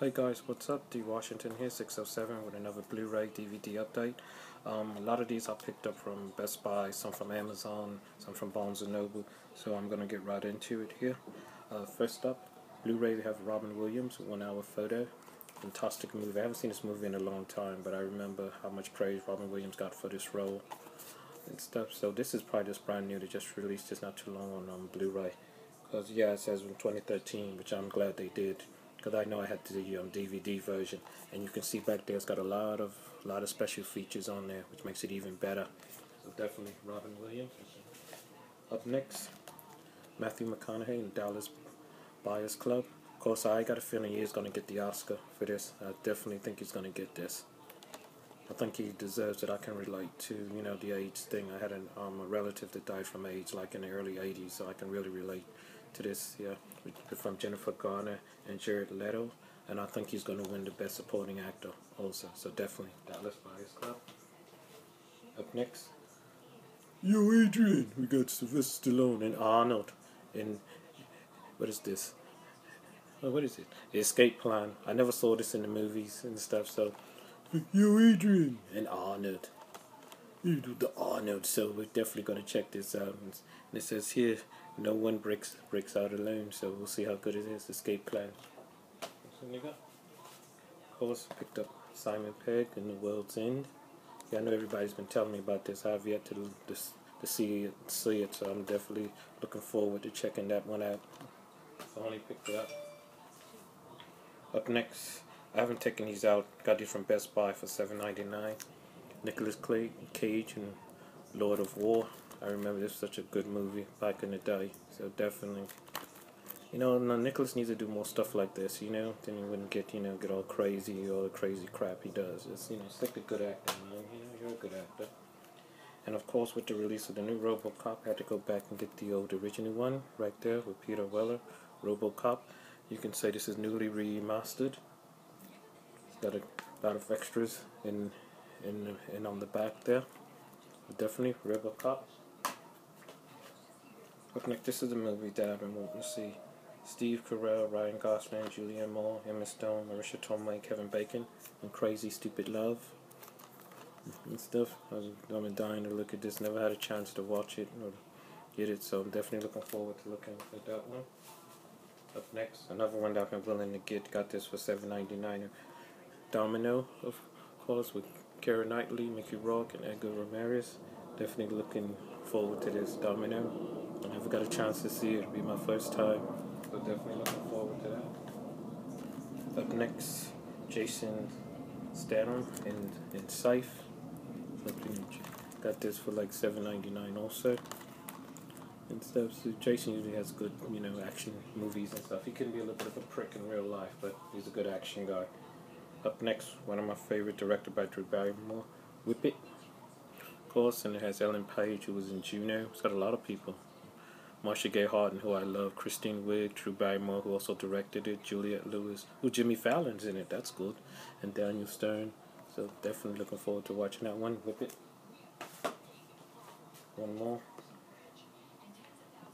Hey guys, what's up? D Washington here, 607 with another Blu-ray DVD update. Um, a lot of these I picked up from Best Buy, some from Amazon, some from Barnes & Noble, so I'm going to get right into it here. Uh, first up, Blu-ray we have Robin Williams, One Hour Photo. Fantastic movie. I haven't seen this movie in a long time, but I remember how much praise Robin Williams got for this role and stuff. So this is probably just brand new. They just released this not too long on um, Blu-ray. Because, yeah, it says in 2013, which I'm glad they did because I know I had the um, DVD version, and you can see back there it's got a lot of lot of special features on there, which makes it even better. So definitely Robin Williams. Up next, Matthew McConaughey in Dallas Buyers Club. Of course, I got a feeling he is going to get the Oscar for this. I definitely think he's going to get this. I think he deserves it. I can relate to, you know, the AIDS thing. I had an, um, a relative that died from AIDS like in the early 80s, so I can really relate to this, yeah, from Jennifer Garner and Jared Leto, and I think he's going to win the Best Supporting Actor also. So definitely Dallas Buyers Club. Up next, Yo Adrian, we got Sylvester Stallone and Arnold And what is this? Oh, what is it? The Escape Plan. I never saw this in the movies and stuff. So, Yo Adrian and Arnold. The Arnold. So we're definitely going to check this out. And it says here no one breaks breaks out alone, so we'll see how good it is. Escape plan. Course, picked up Simon Pegg in The World's End. Yeah, I know everybody's been telling me about this. I've yet to to, to see it, see it, so I'm definitely looking forward to checking that one out. Only picked it up. Up next, I haven't taken these out. Got these from Best Buy for $7.99. Cage and Lord of War. I remember this was such a good movie back in the day. So definitely, you know, Nicolas needs to do more stuff like this. You know, then he wouldn't get you know get all crazy, all the crazy crap he does. It's you know, it's like a good actor. Know, you know, you're a good actor. And of course, with the release of the new RoboCop, I had to go back and get the old original one right there with Peter Weller, RoboCop. You can say this is newly remastered. It's got a lot of extras in in in on the back there. Definitely River RoboCop. Looking like this is the movie that I've been wanting to see. Steve Carell, Ryan Gosling, Julianne Moore, Emma Stone, Marisa Tomei, Kevin Bacon, and Crazy Stupid Love and stuff. I've been dying to look at this. Never had a chance to watch it or get it, so I'm definitely looking forward to looking at that one. Up next, another one that I've been willing to get. Got this for $7.99. Domino, of course, with Keira Knightley, Mickey Rourke, and Edgar Ramirez. Definitely looking forward to this Domino. I never got a chance to see it. It'll be my first time. But definitely looking forward to that. Up next, Jason Statham and, in Scythe. Got this for like seven ninety nine also. And stuff. So Jason usually has good, you know, action movies and stuff. He can be a little bit of a prick in real life, but he's a good action guy. Up next, one of my favorite, directed by Drew Barrymore, Whip It. Of course, and it has Ellen Page, who was in Juno. It's got a lot of people. Marcia Gay Harden, who I love, Christine Wiig, Drew Barrymore, who also directed it, Juliette Lewis, who Jimmy Fallon's in it, that's good, and Daniel Stern. So definitely looking forward to watching that one. Whip it. One more.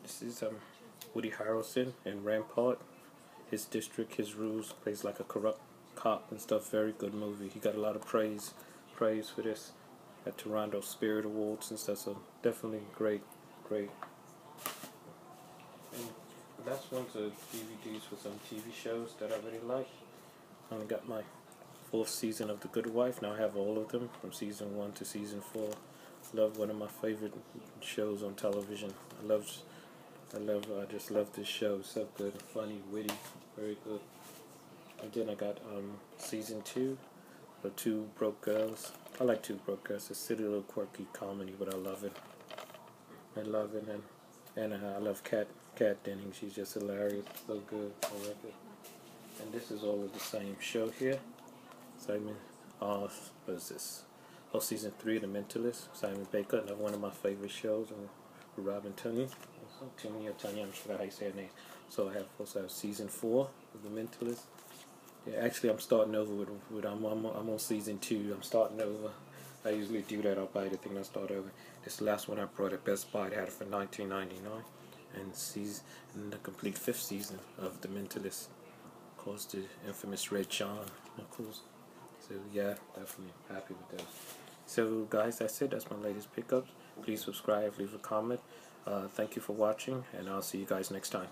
This is um, Woody Harrelson in Rampart. His district, his rules, plays like a corrupt cop and stuff. Very good movie. He got a lot of praise, praise for this at Toronto Spirit Awards and stuff. So definitely great, great and that's one of the DVDs for some TV shows that I really like. I only got my fourth season of The Good Wife. Now I have all of them from season one to season four. Love one of my favorite shows on television. I love, I love, I just love this show. So good, funny, witty, very good. Then I got um, season two for Two Broke Girls. I like Two Broke Girls. It's a silly little quirky comedy, but I love it. I love it, and and uh, I love Kat Kat Dennings. She's just hilarious, so good. I love it. And this is all of the same show here. Simon, uh, what is this? Oh, season three, of The Mentalist. Simon Baker, another one of my favorite shows. And Robin Tunney. Tunney or Tunney, I'm sure how you say her name. So I have also have season four of The Mentalist. Yeah, actually, I'm starting over with. with I'm, I'm, I'm on season two. I'm starting over. I usually do that. I'll buy the thing. I start over. This last one I brought at Best Buy. I had it for 19.99 and sees the complete fifth season of The Mentalist. Of course, the infamous Red John, of course. So yeah, definitely happy with those. So guys, that's it. That's my latest pickups. Please subscribe, leave a comment. Uh, thank you for watching, and I'll see you guys next time.